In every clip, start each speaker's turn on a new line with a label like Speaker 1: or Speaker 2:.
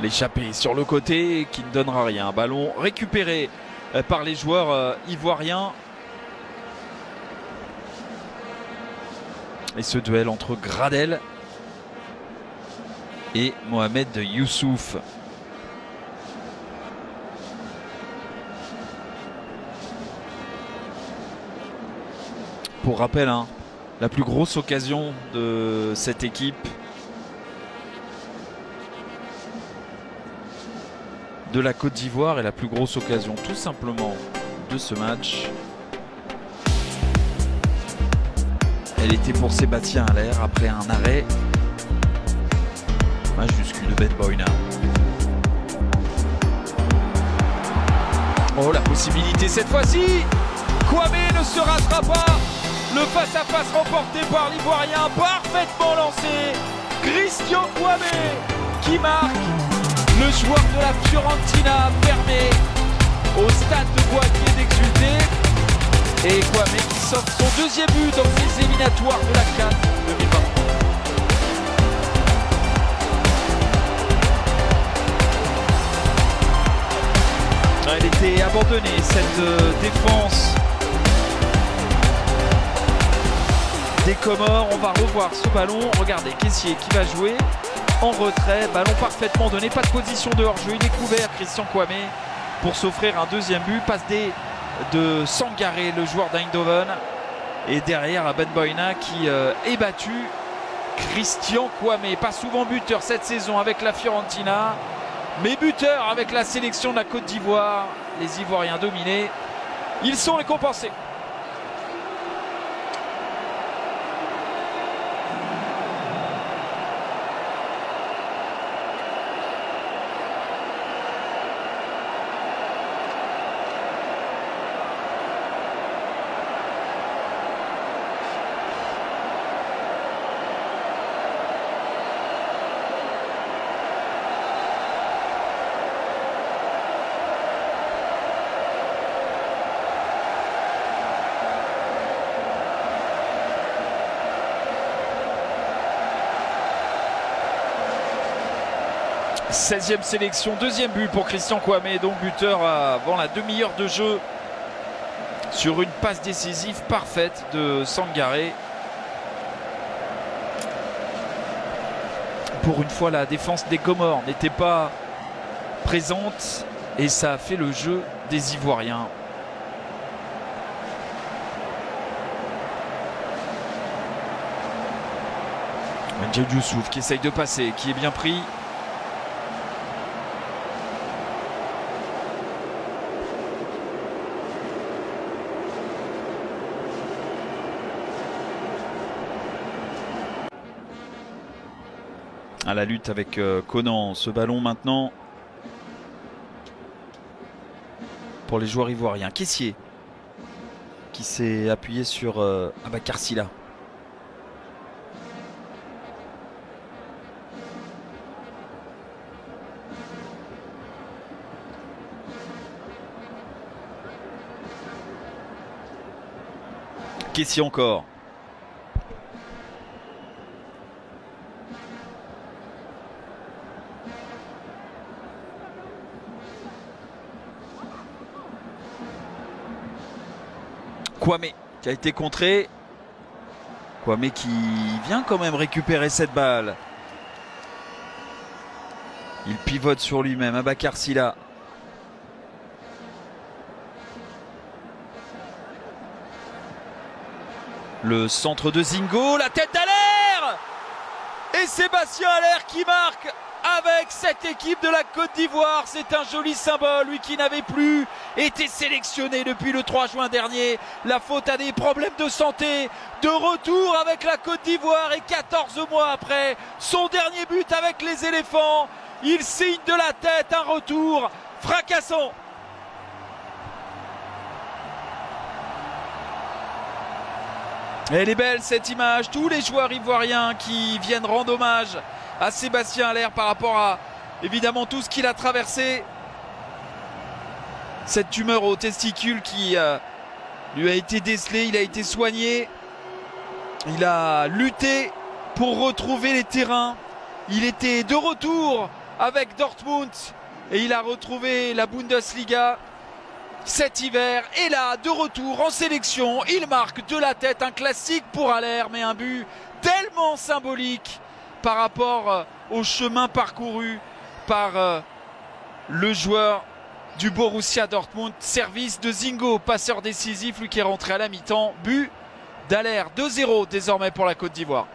Speaker 1: L'échappée sur le côté qui ne donnera rien. Ballon récupéré euh, par les joueurs euh, ivoiriens. Et ce duel entre Gradel et Mohamed Youssouf. Pour rappel, hein, la plus grosse occasion de cette équipe de la Côte d'Ivoire et la plus grosse occasion tout simplement de ce match. Elle était pour Sébastien Allaire après un arrêt majuscule de Ben Boyna. Oh la possibilité cette fois-ci Kwame ne se ratera pas Le face-à-face remporté par l'Ivoirien parfaitement lancé Christian Kwame qui marque joueur de la Fiorentina permet au stade de Poitiers d'exulter. Et Kwame qui sort son deuxième but dans les éliminatoires de la CAN 2023. Elle était abandonnée cette euh, défense des Comores. On va revoir ce ballon. Regardez, Caissier qui va jouer en retrait. Ballon parfaitement donné, pas de position de hors-jeu. Il est Christian Kwame, pour s'offrir un deuxième but. Passe D de Sangaré, le joueur d'Eindhoven. Et derrière, Ben Boyna qui euh, est battu. Christian Kwame, pas souvent buteur cette saison avec la Fiorentina, mais buteur avec la sélection de la Côte d'Ivoire. Les Ivoiriens dominés, ils sont récompensés. « 16e sélection, deuxième but pour Christian Kwame, donc buteur avant la demi-heure de jeu sur une passe décisive parfaite de Sangaré. Pour une fois, la défense des Comores n'était pas présente et ça a fait le jeu des Ivoiriens. Menjel Youssouf qui essaye de passer, qui est bien pris. À la lutte avec euh, Conan. Ce ballon maintenant pour les joueurs ivoiriens. Caissier qui s'est appuyé sur euh, Abakar Silla. Caissier encore. Kwame qui a été contré. Kwame qui vient quand même récupérer cette balle. Il pivote sur lui-même. Abakar Silla. Le centre de Zingo, la tête d'Alaire Et Sébastien Allaire qui marque avec cette équipe de la Côte d'Ivoire. C'est un joli symbole, lui qui n'avait plus été sélectionné depuis le 3 juin dernier. La faute à des problèmes de santé. De retour avec la Côte d'Ivoire et 14 mois après son dernier but avec les éléphants, il signe de la tête un retour fracassant. Elle est belle cette image, tous les joueurs ivoiriens qui viennent rendre hommage à Sébastien Allaire par rapport à évidemment tout ce qu'il a traversé. Cette tumeur au testicule qui euh, lui a été décelée, il a été soigné. Il a lutté pour retrouver les terrains. Il était de retour avec Dortmund et il a retrouvé la Bundesliga cet hiver. Et là, de retour en sélection, il marque de la tête un classique pour Aller, mais un but tellement symbolique par rapport euh, au chemin parcouru par euh, le joueur du Borussia Dortmund. Service de Zingo, passeur décisif, lui qui est rentré à la mi-temps. But d'Aller 2-0 désormais pour la Côte d'Ivoire.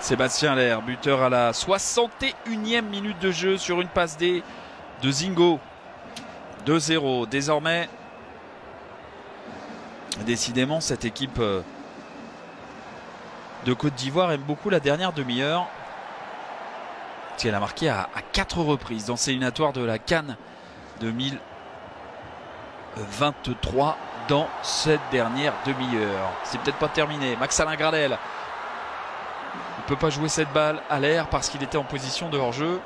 Speaker 1: Sébastien Allaire, buteur à la 61e minute de jeu sur une passe D de Zingo. 2-0. Désormais, décidément, cette équipe euh, de Côte d'Ivoire aime beaucoup la dernière demi-heure. Elle a marqué à, 4 reprises dans ces éliminatoires de la Cannes 2023 dans cette dernière demi-heure. C'est peut-être pas terminé. Max Alain Gradel peut pas jouer cette balle à l'air parce qu'il était en position de hors-jeu.